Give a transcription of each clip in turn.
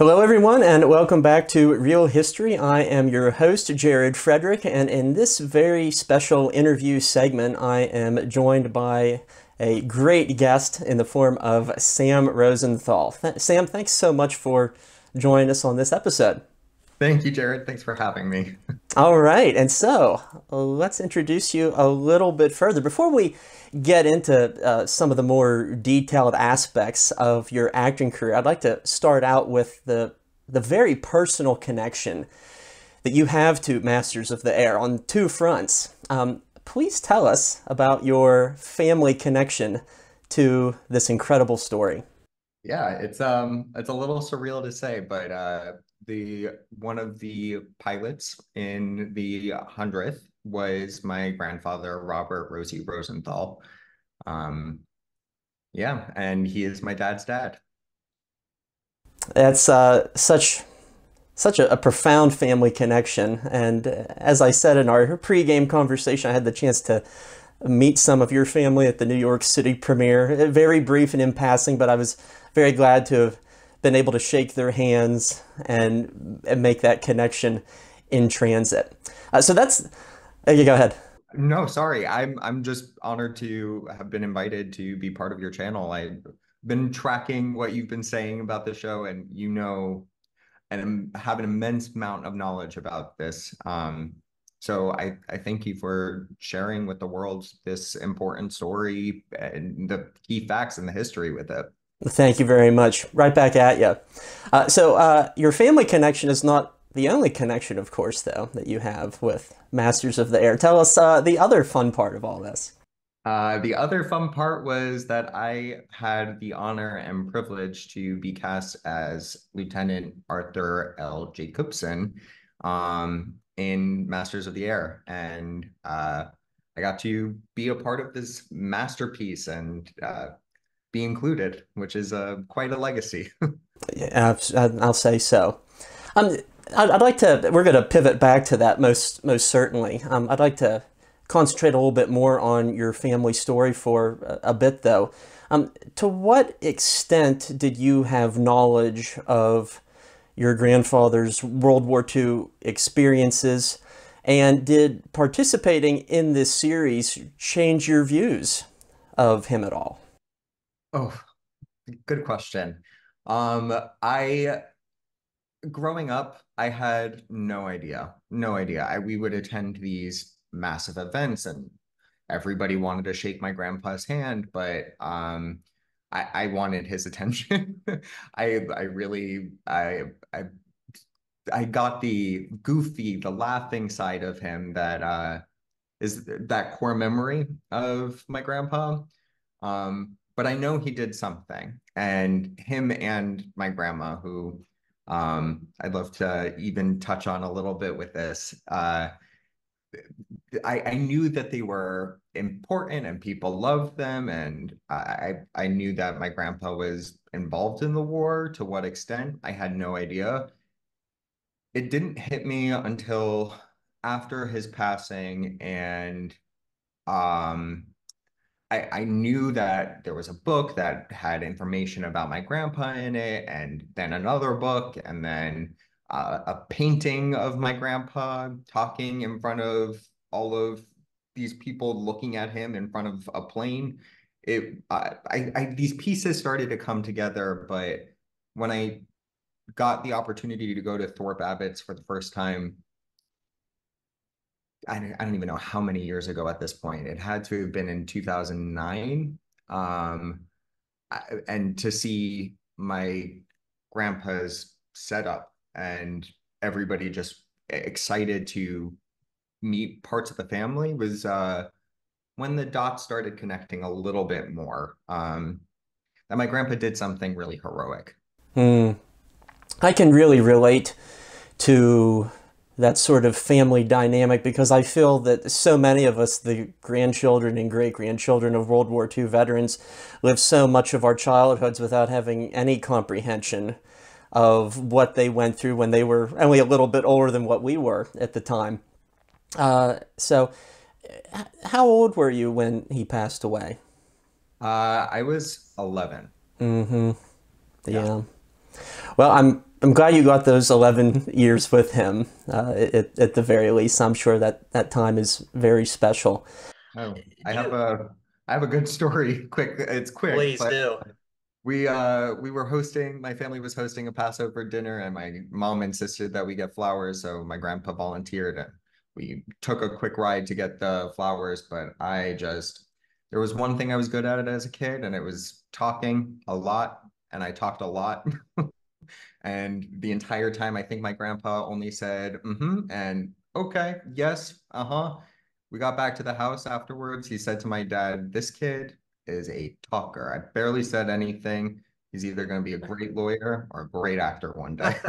Hello, everyone, and welcome back to Reel History. I am your host, Jared Frederick, and in this very special interview segment, I am joined by a great guest in the form of Sam Rosenthal. Th- Sam, thanks so much for joining us on this episode. Thank you, Jared. Thanks for having me. All right, and so let's introduce you a little bit further. Before we get into uh, some of the more detailed aspects of your acting career, I'd like to start out with the the very personal connection that you have to Masters of the Air on two fronts. Um, please tell us about your family connection to this incredible story. Yeah, it's um it's a little surreal to say, but uh the one of the pilots in the hundredth was my grandfather, Robert Rosie Rosenthal. Um, yeah, and he is my dad's dad. That's uh, such such a, a, profound family connection. And as I said in our pre-game conversation, I had the chance to meet some of your family at the New York City premiere. Very brief and in passing, but I was very glad to have been able to shake their hands and, and make that connection in transit. Uh, so that's, you go ahead. No, sorry. I'm I'm just honored to have been invited to be part of your channel. I've been tracking what you've been saying about the show, and you know, and have an immense amount of knowledge about this. Um, so I I thank you for sharing with the world this important story and the key facts and the history with it. Thank you very much. Right back at you. Uh, so uh, your family connection is not the only connection, of course, though, that you have with Masters of the Air. Tell us uh, the other fun part of all this. Uh, the other fun part was that I had the honor and privilege to be cast as Lieutenant Arthur L. Jacobson um, in Masters of the Air. And uh, I got to be a part of this masterpiece and uh, be included, which is uh, quite a legacy. yeah, I'll say so. Um, I'd like to. We're going to pivot back to that most most certainly. Um, I'd like to concentrate a little bit more on your family story for a, a bit, though. Um, to what extent did you have knowledge of your grandfather's World War II experiences, and did participating in this series change your views of him at all? Oh, good question. Um, I growing up, I had no idea, no idea. I, we would attend these massive events and everybody wanted to shake my grandpa's hand, but um, I, I wanted his attention. I I really I I I got the goofy, the laughing side of him that uh, is that core memory of my grandpa. Um, but I know he did something, and him and my grandma, who um, I'd love to even touch on a little bit with this. Uh, I, I knew that they were important and people loved them, and I I knew that my grandpa was involved in the war. To what extent, I had no idea. It didn't hit me until after his passing, and um, I, I knew that there was a book that had information about my grandpa in it, and then another book, and then uh, a painting of my grandpa talking in front of all of these people looking at him in front of a plane. It, I, I, these pieces started to come together, but when I got the opportunity to go to Thorpe Abbotts for the first time I don't, I don't even know how many years ago at this point. It had to have been in 2009. Um, and to see my grandpa's setup and everybody just excited to meet parts of the family was uh, when the dots started connecting a little bit more. Um, that my grandpa did something really heroic. Hmm. I can really relate to that sort of family dynamic because I feel that so many of us, the grandchildren and great grandchildren of World War II veterans, live so much of our childhoods without having any comprehension of what they went through when they were only a little bit older than what we were at the time. Uh, so, how old were you when he passed away? Uh, I was 11. Mm hmm. Yeah. yeah. Well, I'm I'm glad you got those 11 years with him. Uh, at, at the very least, I'm sure that that time is very special. Oh, I have a I have a good story. Quick, it's quick. Please do. We uh we were hosting. My family was hosting a Passover dinner, and my mom insisted that we get flowers. So my grandpa volunteered, and we took a quick ride to get the flowers. But I just there was one thing I was good at it as a kid, and it was talking a lot, and I talked a lot. and the entire time, I think my grandpa only said mm-hmm and okay, yes, uh-huh. We got back to the house afterwards. He said to my dad, This kid is a talker. I barely said anything. He's either going to be a great lawyer or a great actor one day.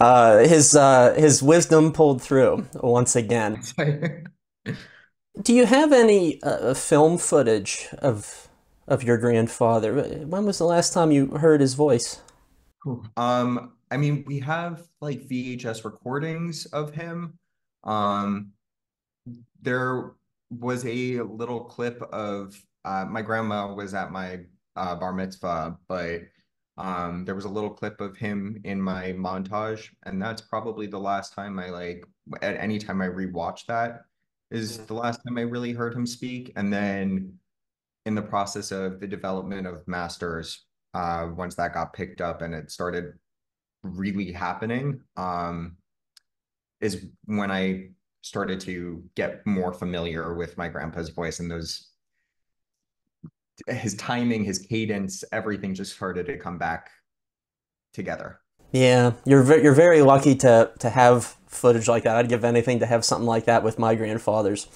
uh, his uh, his wisdom pulled through once again. Do you have any uh, film footage of of your grandfather? When was the last time you heard his voice? Um, I mean, we have like VHS recordings of him. Um, there was a little clip of uh, my grandma was at my uh, bar mitzvah, but um, there was a little clip of him in my montage, and that's probably the last time I like at any time I rewatch that is mm. the last time I really heard him speak. And then in the process of the development of Masters, uh, once that got picked up and it started really happening, um, is when I started to get more familiar with my grandpa's voice and those his timing, his cadence, everything just started to come back together. Yeah, you're you're very lucky to to have footage like that. I'd give anything to have something like that with my grandfathers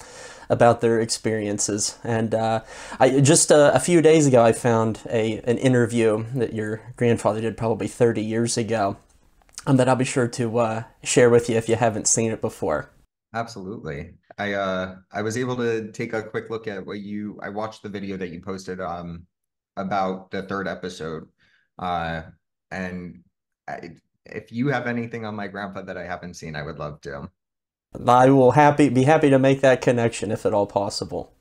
about their experiences. And uh, I just uh, a few days ago, I found a an interview that your grandfather did probably 30 years ago, um, that I'll be sure to uh, share with you if you haven't seen it before. Absolutely. I uh I was able to take a quick look at what you I watched the video that you posted um about the third episode. Uh and I, if you have anything on my grandpa that I haven't seen, I would love to. I will happy be happy to make that connection if at all possible.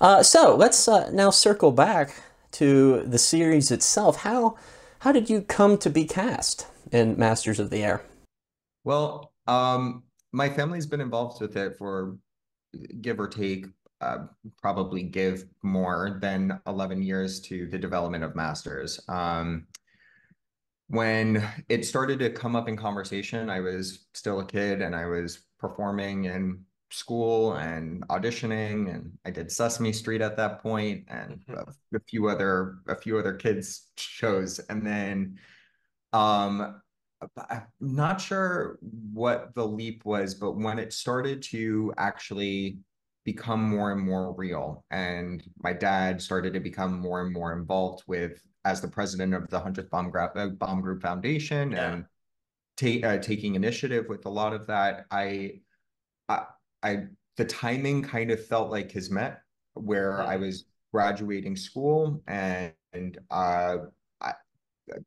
Uh, so let's uh, now circle back to the series itself. How how did you come to be cast in Masters of the Air? Well, um, my family's been involved with it for give or take uh, probably give more than 11 years to the development of masters um, when it started to come up in conversation i was still a kid and i was performing in school and auditioning and i did sesame street at that point and mm-hmm. a, a few other a few other kids shows and then um I'm not sure what the leap was, but when it started to actually become more and more real, and my dad started to become more and more involved with as the president of the Hundredth Bomb, uh, Bomb Group Foundation yeah. and ta- uh, taking initiative with a lot of that, I, I, I, the timing kind of felt like his met, where I was graduating school and, and uh,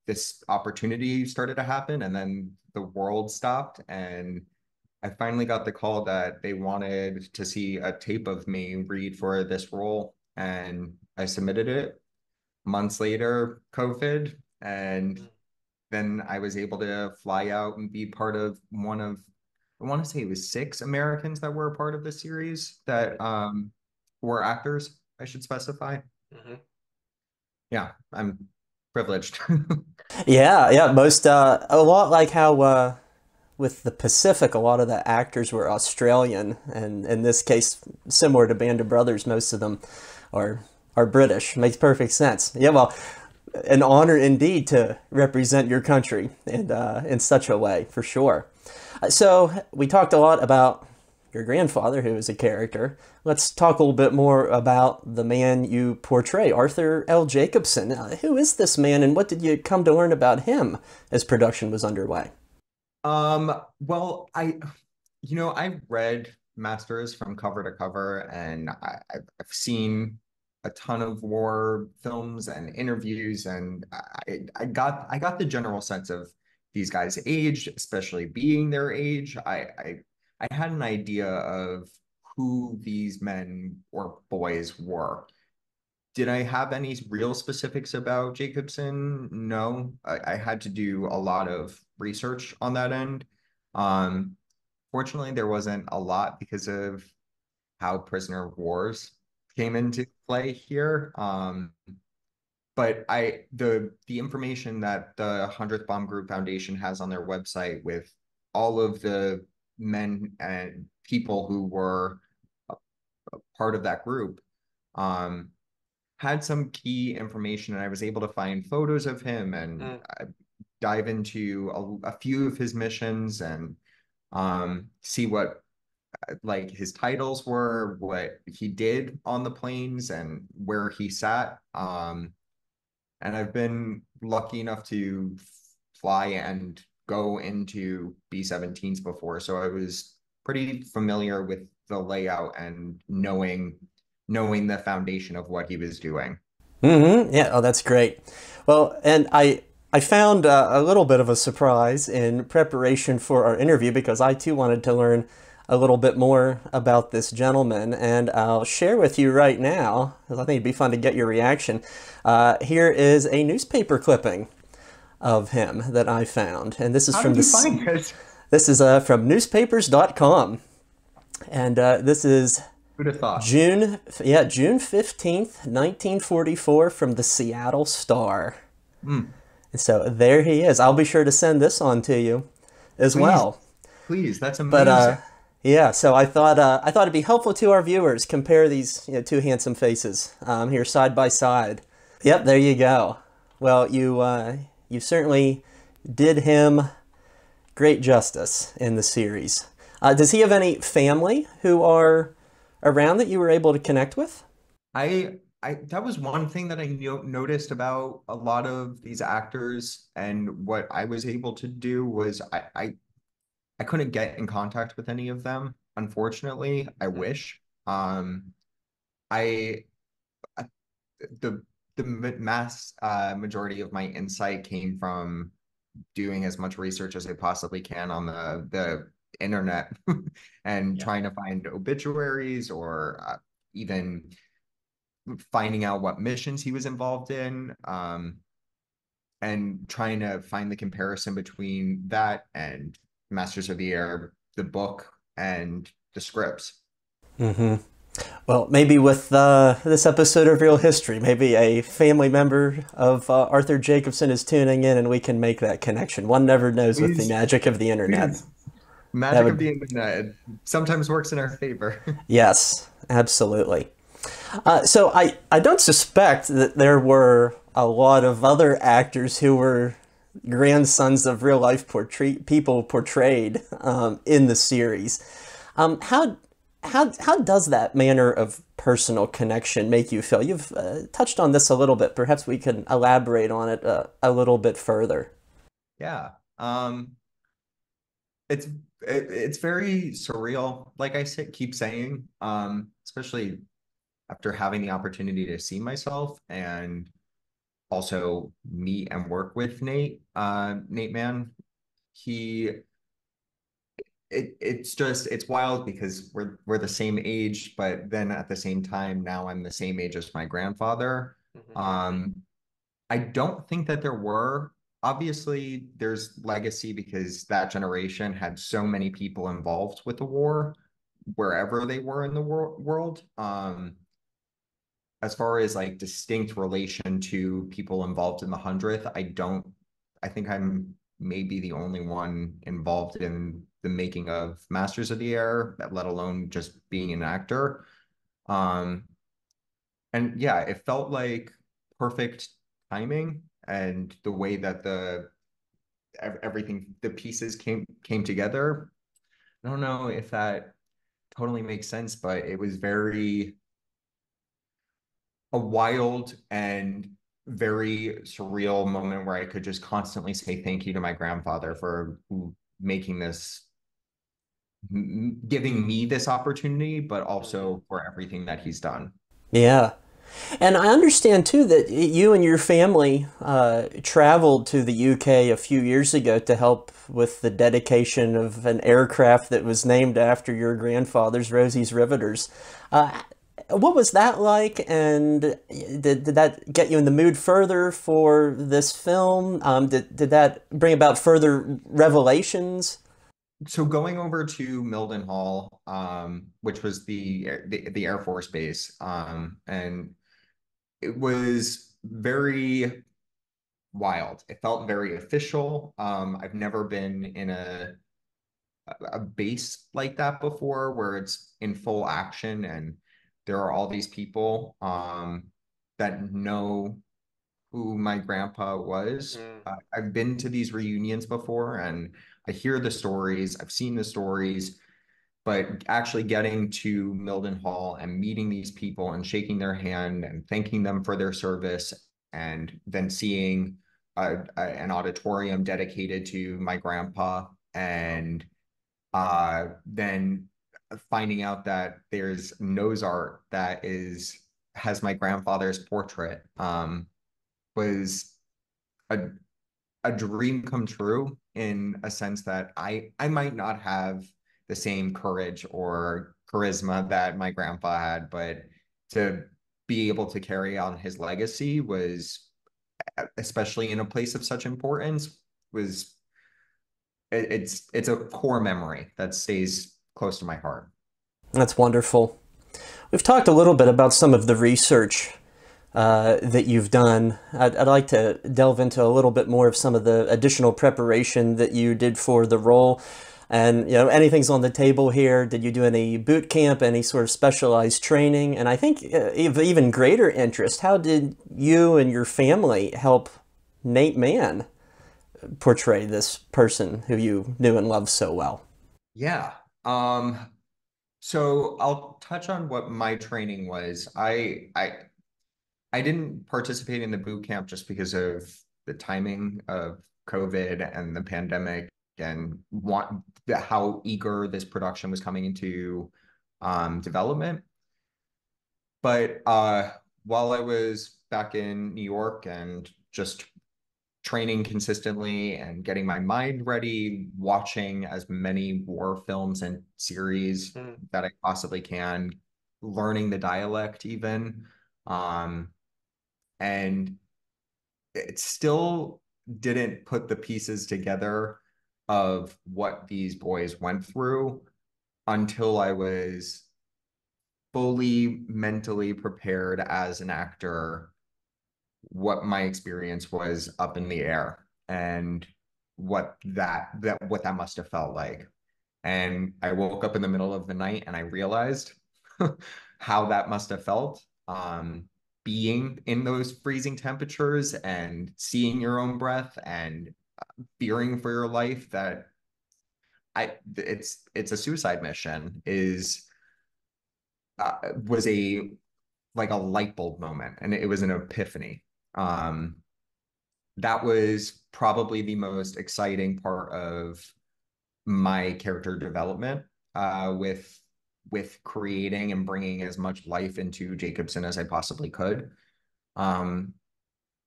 this opportunity started to happen and then the world stopped and I finally got the call that they wanted to see a tape of me read for this role and I submitted it. Months later, COVID, and mm. then I was able to fly out and be part of one of I want to say it was six Americans that were a part of the series that um were actors, I should specify. Mm-hmm. Yeah, I'm privileged. yeah, yeah. Most uh, a lot like how uh, with the Pacific, a lot of the actors were Australian, and in this case, similar to Band of Brothers, most of them are are British. Makes perfect sense. Yeah, well, an honor indeed to represent your country and uh, in such a way, for sure. So we talked a lot about your grandfather, who is a character. Let's talk a little bit more about the man you portray, Arthur L. Jacobson. Uh, who is this man, and what did you come to learn about him as production was underway? Um, well, I, you know, I read Masters from cover to cover, and I, I've seen a ton of war films and interviews, and I, I got I got the general sense of these guys' age, especially being their age. I, I I had an idea of who these men or boys were. did I have any real specifics about Jacobson? No, I, I had to do a lot of research on that end. Um, fortunately, there wasn't a lot because of how prisoner of wars came into play here. Um, but I the the information that the Hundredth Bomb Group Foundation has on their website with all of the men and people who were a, a part of that group um, had some key information, and I was able to find photos of him and mm. dive into a, a, few of his missions and um, see what like his titles were, what he did on the planes, and where he sat. Um, and I've been lucky enough to fly and go into B-17s before, so I was pretty familiar with the layout and knowing knowing the foundation of what he was doing. Mm-hmm. Yeah. Oh, that's great. Well, and I I found uh, a little bit of a surprise in preparation for our interview because I too wanted to learn a little bit more about this gentleman, and I'll share with you right now, because I think it'd be fun to get your reaction. Uh, here is a newspaper clipping of him that I found, and this is How from the. This is uh, from newspapers.com, and uh, this is Who'd have thought? June, yeah, June fifteenth, nineteen forty-four, from the Seattle Star. Mm. And so there he is. I'll be sure to send this on to you as please, well. Please, that's amazing. But uh, yeah, so I thought uh, I thought it'd be helpful to our viewers compare these you know, two handsome faces um, here side by side. Yep, there you go. Well, you uh, you certainly did him great justice in the series. Uh, does he have any family who are around that you were able to connect with? I I that was one thing that I noticed about a lot of these actors, and what I was able to do was I, I I couldn't get in contact with any of them. Unfortunately, I wish. Um, I, I the the mass uh, majority of my insight came from doing as much research as I possibly can on the the internet and yeah. trying to find obituaries or uh, even finding out what missions he was involved in um, and trying to find the comparison between that and Masters of the Air, the book, and the scripts. Mm-hmm. Well, maybe with uh, this episode of Reel History, maybe a family member of uh, Arthur Jacobson is tuning in and we can make that connection. One never knows with the magic of the internet. Please. Magic would... of the internet sometimes works in our favor. yes, absolutely. Uh, so I, I don't suspect that there were a lot of other actors who were grandsons of real life portray- people portrayed um, in the series. Um, how how how does that manner of personal connection make you feel? You've uh, touched on this a little bit. Perhaps we can elaborate on it uh, a little bit further. Yeah, um, it's it, it's very surreal. Like I say, keep saying, um, especially after having the opportunity to see myself and also meet and work with Nate, uh, Nate Mann. He, it, it's just, it's wild because we're, we're the same age, but then at the same time, now I'm the same age as my grandfather. Mm-hmm. Um, I don't think that there were, obviously there's legacy because that generation had so many people involved with the war wherever they were in the wor- world. Um, as far as like distinct relation to people involved in the hundredth, I don't. I think I'm maybe the only one involved in the making of Masters of the Air, let alone just being an actor. Um, and yeah, it felt like perfect timing and the way that the everything the pieces came came together. I don't know if that totally makes sense, but it was very a wild and very surreal moment where I could just constantly say thank you to my grandfather for making this giving me this opportunity but also for everything that he's done yeah and I understand too that you and your family uh, traveled to the UK a few years ago to help with the dedication of an aircraft that was named after your grandfather's Rosie's Riveters. Uh, what was that like? And did, did that get you in the mood further for this film? Um, did, did that bring about further revelations? So going over to Mildenhall, um, which was the, the the Air Force base, um, and it was very wild. It felt very official. Um, I've never been in a a base like that before where it's in full action and there are all these people um, that know who my grandpa was. Mm. Uh, I've been to these reunions before and I hear the stories, I've seen the stories, but actually getting to Mildenhall and meeting these people and shaking their hand and thanking them for their service and then seeing a, a, an auditorium dedicated to my grandpa and uh, then finding out that there's nose art that is has my grandfather's portrait um, was a a dream come true in a sense that I I might not have the same courage or charisma that my grandpa had, but to be able to carry on his legacy was especially in a place of such importance was it, it's it's a core memory that stays close to my heart. That's wonderful. We've talked a little bit about some of the research uh, that you've done. I'd, I'd, like to delve into a little bit more of some of the additional preparation that you did for the role. And, you know, anything's on the table here. Did you do any boot camp, any sort of specialized training? And I think uh, even greater interest, how did you and your family help Nate Mann portray this person who you knew and loved so well? Yeah. Um, so I'll touch on what my training was. I I I didn't participate in the boot camp just because of the timing of COVID and the pandemic and want how eager this production was coming into um, development. But uh, while I was back in New York and just training consistently and getting my mind ready, watching as many war films and series mm. that I possibly can, learning the dialect even. Um, and it still didn't put the pieces together of what these boys went through until I was fully mentally prepared as an actor what my experience was up in the air and what that that what that must have felt like. And i woke up in the middle of the night and i realized how that must have felt um being in those freezing temperatures and seeing your own breath and uh, fearing for your life that i it's it's a suicide mission is uh, was a like a light bulb moment and it was an epiphany um, that was probably the most exciting part of my character development uh, with with creating and bringing as much life into Jacobson as I possibly could. Um,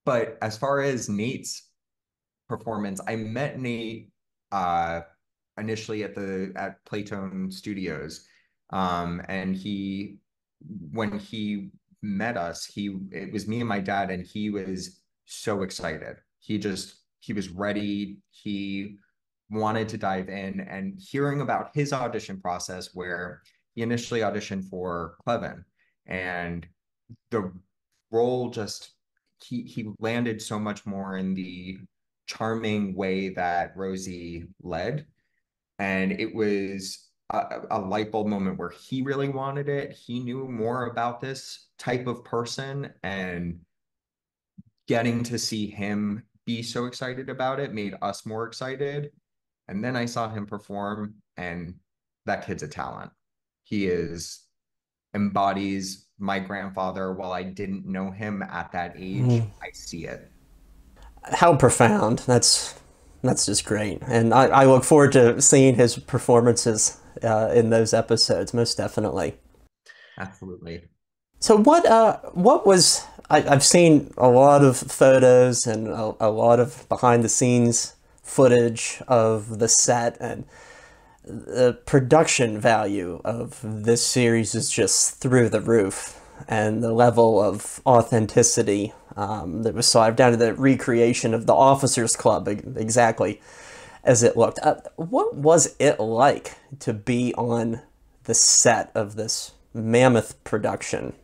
but as far as Nate's performance, I met Nate uh, initially at the at Playtone Studios, um, and he when he met us, he it was me and my dad, and he was so excited. He just he was ready. He wanted to dive in and hearing about his audition process where he initially auditioned for Cleven and the role just he he landed so much more in the charming way that Rosie led and it was a, a light bulb moment where he really wanted it he knew more about this type of person and getting to see him be so excited about it made us more excited. And then I saw him perform and that kid's a talent. He is embodies my grandfather while I didn't know him at that age. Mm. I see it. How profound. That's that's just great. And I, I look forward to seeing his performances uh, in those episodes, most definitely. Absolutely. So what uh what was I, have seen a lot of photos and a, a, lot of behind the scenes footage of the set and the production value of this series is just through the roof, and the level of authenticity um, that was saw down to the recreation of the Officers Club exactly as it looked. Uh, what was it like to be on the set of this mammoth production?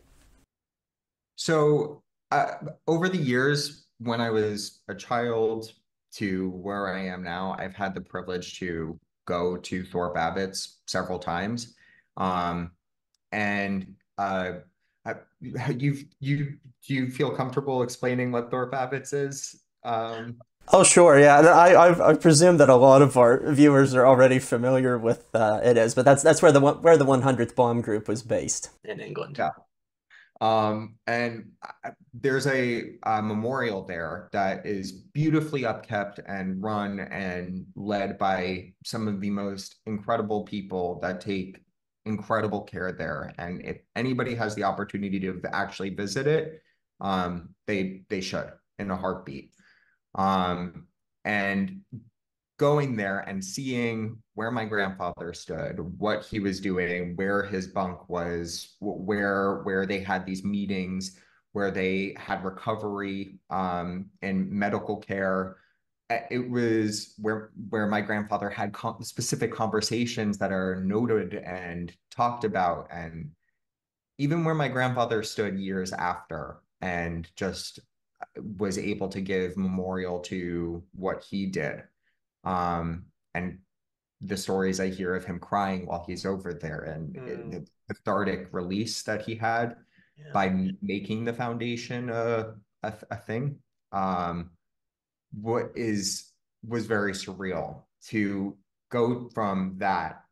So, uh, over the years, when I was a child to where I am now, I've had the privilege to go to Thorpe Abbotts several times. Um, and uh, you've you do you feel comfortable explaining what Thorpe Abbotts is? Um, oh, sure, yeah. I, I I presume that a lot of our viewers are already familiar with uh, it is, but that's that's where the where the 100th Bomb Group was based in England. Yeah. Um, and there's a, a, memorial there that is beautifully upkept and run and led by some of the most incredible people that take incredible care there. And if anybody has the opportunity to actually visit it, um, they they should in a heartbeat. Um, and going there and seeing where my grandfather stood, what he was doing, where his bunk was, where where they had these meetings, where they had recovery um, and medical care. It was where where my grandfather had com- specific conversations that are noted and talked about, and even where my grandfather stood years after and just was able to give memorial to what he did um, and the stories I hear of him crying while he's over there and mm. the cathartic release that he had yeah. by making the foundation a, a, a thing. Um, what is was very surreal to go from that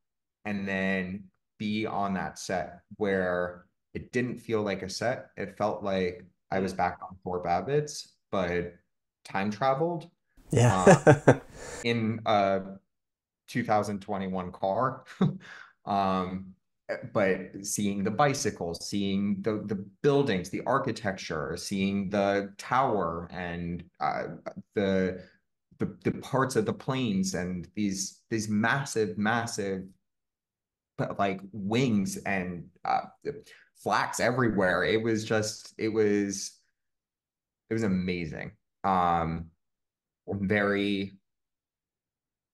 and then be on that set where it didn't feel like a set. It felt like I was mm. back on Thorpe Abbotts, but time traveled yeah. uh, in a 2021 car. um, but seeing the bicycles, seeing the the buildings, the architecture, seeing the tower and uh, the, the the parts of the planes and these these massive, massive like wings and uh, flax everywhere. It was just it was it was amazing. Um, very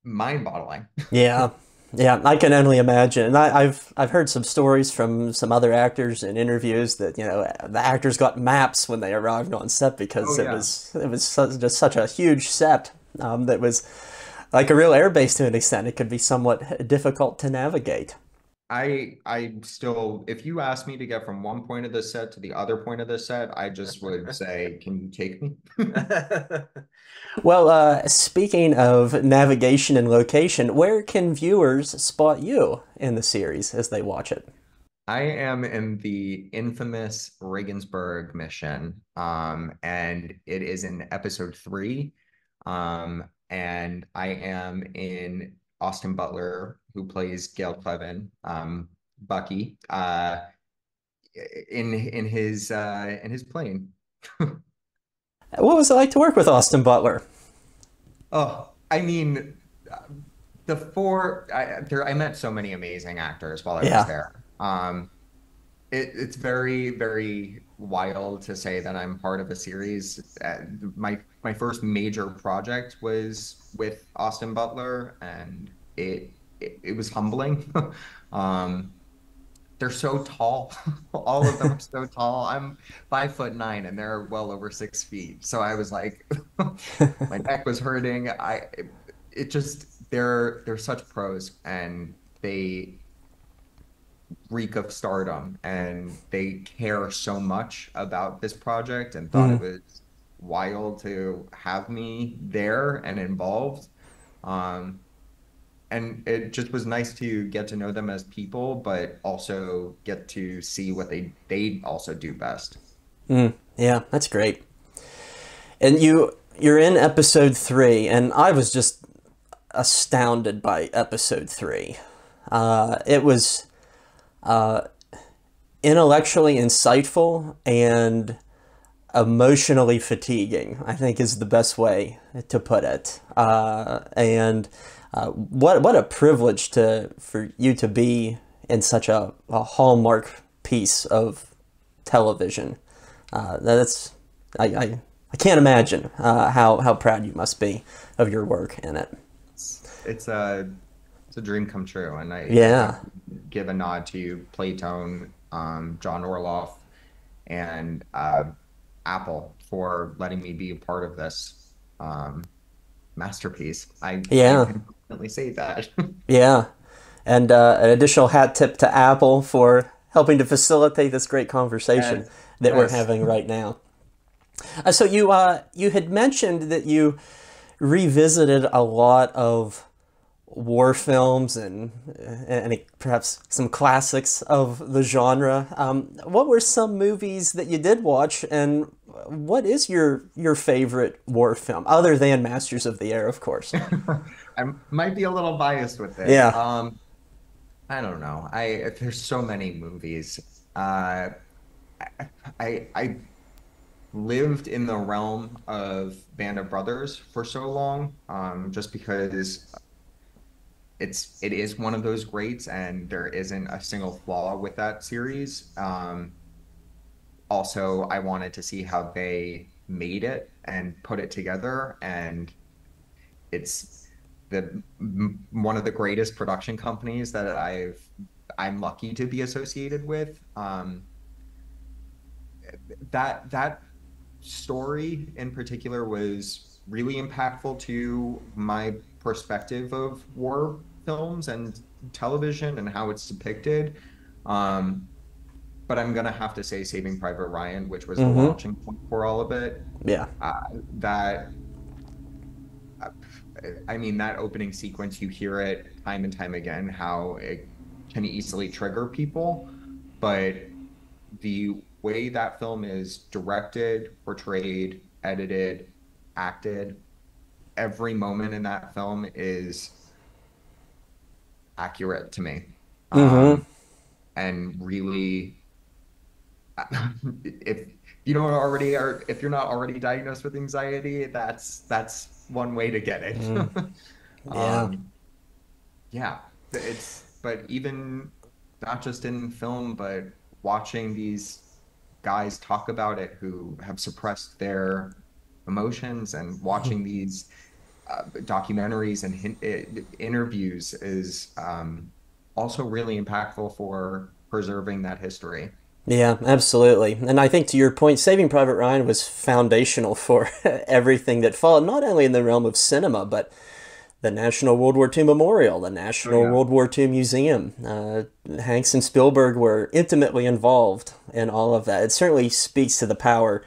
mind-boggling. yeah. Yeah, I can only imagine. And I, have I've heard some stories from some other actors in interviews that you know the actors got maps when they arrived on set because oh, it was it was such, just such a huge set um, that was like a real airbase to an extent. It could be somewhat difficult to navigate. I I still, if you ask me to get from one point of the set to the other point of the set, I just would say, "Can you take me?" well, uh, speaking of navigation and location, where can viewers spot you in the series as they watch it? I am in the infamous Regensburg mission, um, and it is in episode three, um, and I am in Austin Butler, who plays Gale Cleven, um, Bucky, uh, in in his uh, in his plane. what was it like to work with Austin Butler? Oh, I mean, the four. I, there, I met so many amazing actors while I yeah. was there. Um, it, it's very very wild to say that I'm part of a series. Uh, my my first major project was with Austin Butler, and it it, it was humbling. um, they're so tall. All of them are so tall. I'm five foot nine, and they're well over six feet. So I was like, my neck was hurting. I it, it just they're they're such pros, and they reek of stardom and they care so much about this project and thought mm. it was wild to have me there and involved. Um, and it just was nice to get to know them as people but also get to see what they they also do best. Mm, yeah that's great. And you you're in episode three and i was just astounded by episode three. Uh, it was uh, intellectually insightful and emotionally fatiguing, I think is the best way to put it. Uh, and Uh, what what a privilege to for you to be in such a, a hallmark piece of television. Uh, that's I, I, I can't imagine uh, how how proud you must be of your work in it. It's, it's a it's a dream come true, and I Yeah, give a nod to Playtone, um, John Orloff, and uh, Apple for letting me be a part of this um, masterpiece. I I yeah, can definitely say that. yeah. And uh, an additional hat tip to Apple for helping to facilitate this great conversation Yes, that we're having right now. Uh, so you uh, you had mentioned that you revisited a lot of war films and and perhaps some classics of the genre. Um, what were some movies that you did watch, and what is your your favorite war film other than Masters of the Air, of course? I might be a little biased with this. Yeah. Um, I don't know. I there's so many movies. Uh, I I lived in the realm of Band of Brothers for so long, um, just because it's it is one of those greats, and there isn't a single flaw with that series. Um, also, I wanted to see how they made it and put it together, and it's the one of the greatest production companies that I've I'm lucky to be associated with. Um, that that story in particular was really impactful to my perspective of war films and television and how it's depicted. Um, but I'm gonna have to say Saving Private Ryan, which was the hmm launching point for all of it. Yeah. Uh, that I mean, that opening sequence, you hear it time and time again, how it can easily trigger people. But the way that film is directed, portrayed, edited, acted, every moment in that film is accurate to me. hmm Um, and really, if you don't already are, if you're not already diagnosed with anxiety, that's that's one way to get it. Mm. Yeah. Um, yeah, it's but even not just in film, but watching these guys talk about it who have suppressed their emotions and watching these uh, documentaries and hin interviews is um, also really impactful for preserving that history. Yeah, absolutely. And I think to your point, Saving Private Ryan was foundational for everything that followed, not only in the realm of cinema, but the National World War II Memorial, the Oh National yeah. World War II Museum. Uh, Hanks and Spielberg were intimately involved in all of that. It certainly speaks to the power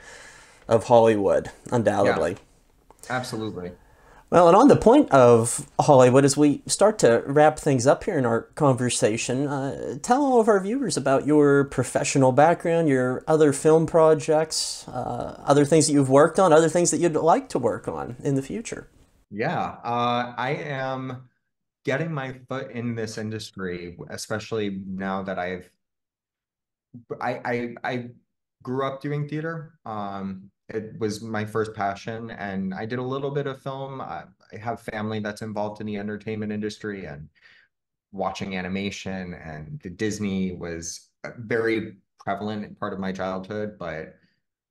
of Hollywood, Yeah, undoubtedly. absolutely. Well, and on the point of Hollywood, as we start to wrap things up here in our conversation, uh, tell all of our viewers about your professional background, your other film projects, uh, other things that you've worked on, other things that you'd like to work on in the future. Yeah, uh, I am getting my foot in this industry, especially now that I've I I, I grew up doing theater. Um, it was my first passion, and I did a little bit of film. I, I have family that's involved in the entertainment industry, and watching animation and the Disney was a very prevalent part of my childhood. But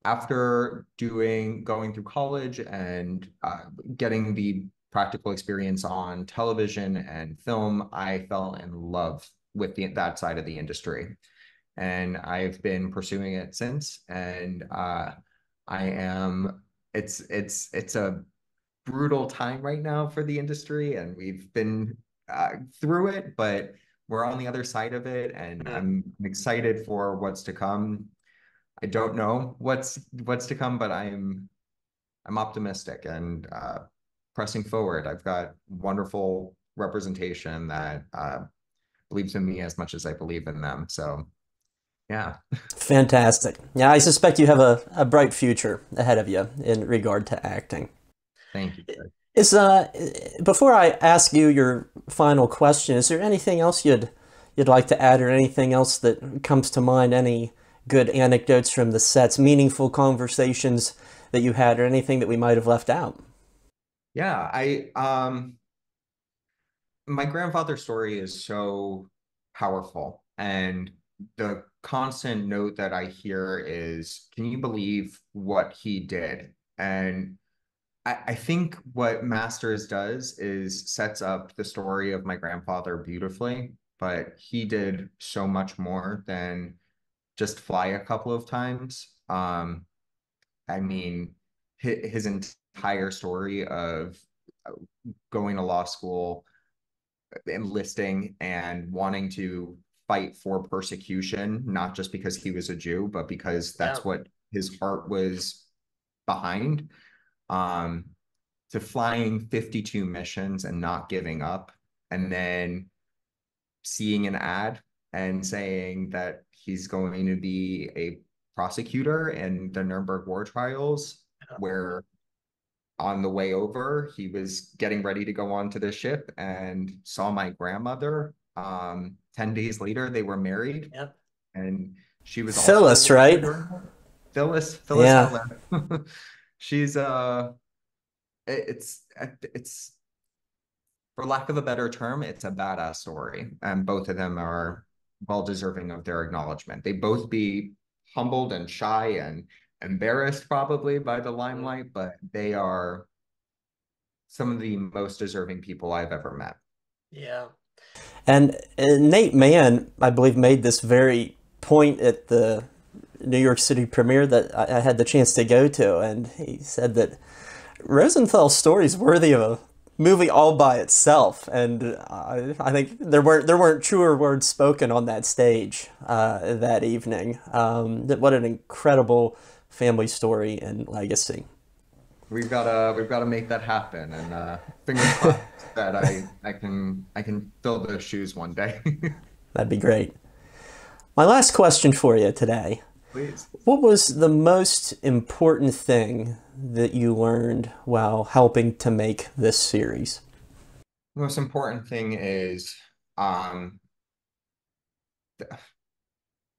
after doing going through college and uh, getting the practical experience on television and film, I fell in love with the, that side of the industry and I've been pursuing it since. And uh, I am it's it's it's a brutal time right now for the industry, and we've been uh, through it, but we're on the other side of it, and I'm excited for what's to come. I don't know what's what's to come, but I'm I'm optimistic and uh, pressing forward. I've got wonderful representation that uh, believes in me as much as I believe in them. So yeah. Fantastic. Yeah, I suspect you have a, a bright future ahead of you in regard to acting. Thank you. Greg. Is uh before I ask you your final question, is there anything else you'd you'd like to add or anything else that comes to mind, any good anecdotes from the sets, meaningful conversations that you had or anything that we might have left out? Yeah, I um my grandfather's story is so powerful and the constant note that I hear is, can you believe what he did? And I, I think what Masters does is sets up the story of my grandfather beautifully, but he did so much more than just fly a couple of times. Um, I mean, his, his entire story of going to law school, enlisting, and wanting to fight for persecution, not just because he was a Jew, but because that's yeah. what his heart was behind. Um, to flying 52 missions and not giving up, and then seeing an ad and saying that he's going to be a prosecutor in the Nuremberg war trials, yeah. where on the way over, he was getting ready to go onto the ship and saw my grandmother. Um, 10 days later, they were married. Yep. And she was Phyllis, right? Phyllis, Phyllis. Yeah. She's, uh, it's, it's, for lack of a better term, it's a badass story. And both of them are well deserving of their acknowledgement. They both be humbled and shy and embarrassed probably by the limelight, but they are some of the most deserving people I've ever met. Yeah. And, and Nate Mann, I believe, made this very point at the New York City premiere that I, I had the chance to go to. And he said that Rosenthal's story is worthy of a movie all by itself, and uh, I think there weren't there weren't truer words spoken on that stage uh, that evening. Um, what an incredible family story and legacy. We've got to we've got to make that happen, and uh, fingers crossed that I I can I can fill those shoes one day. That'd be great. My last question for you today. Please. What was the most important thing that you learned while helping to make this series? The most important thing is um,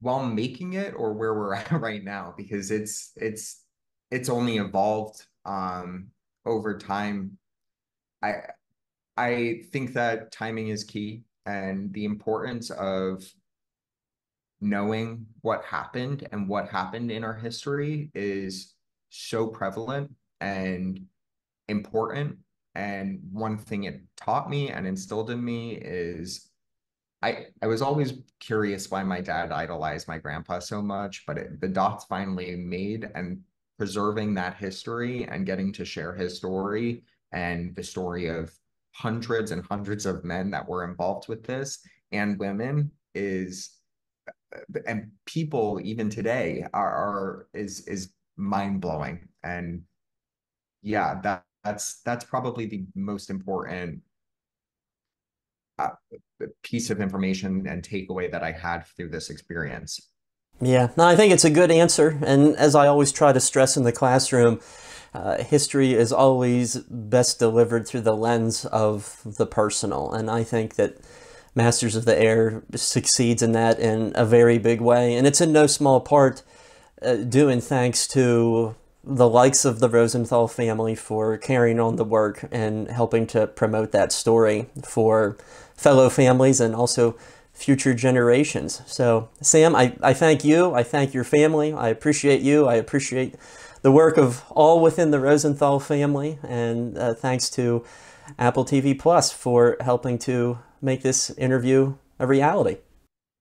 while making it or where we're at right now because it's it's it's only evolved um over time i i think that timing is key and the importance of knowing what happened and what happened in our history is so prevalent and important. And one thing it taught me and instilled in me is I, I was always curious why my dad idolized my grandpa so much, but it, the dots finally made and preserving that history and getting to share his story and the story of hundreds and hundreds of men that were involved with this and women is and people even today are, are is is mind-blowing and yeah that that's that's probably the most important uh, piece of information and takeaway that I had through this experience. Yeah, no, I think it's a good answer. And as I always try to stress in the classroom, uh, history is always best delivered through the lens of the personal. And I think that Masters of the Air succeeds in that in a very big way. And it's in no small part uh, due in thanks to the likes of the Rosenthal family for carrying on the work and helping to promote that story for fellow families and also future generations. So, Sam, I, I thank you. I thank your family. I appreciate you. I appreciate the work of all within the Rosenthal family. And uh, thanks to Apple TV Plus for helping to make this interview a reality.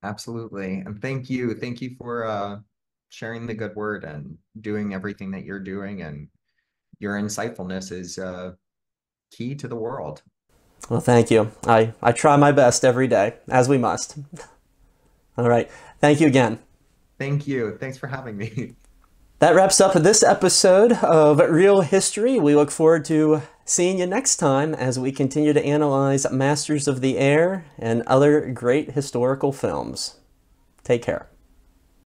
Absolutely. And thank you. Thank you for uh, sharing the good word and doing everything that you're doing. And your insightfulness is uh, key to the world. Well, thank you. I, I try my best every day, as we must. All right. Thank you again. Thank you. Thanks for having me. That wraps up this episode of Reel History. We look forward to seeing you next time as we continue to analyze Masters of the Air and other great historical films. Take care.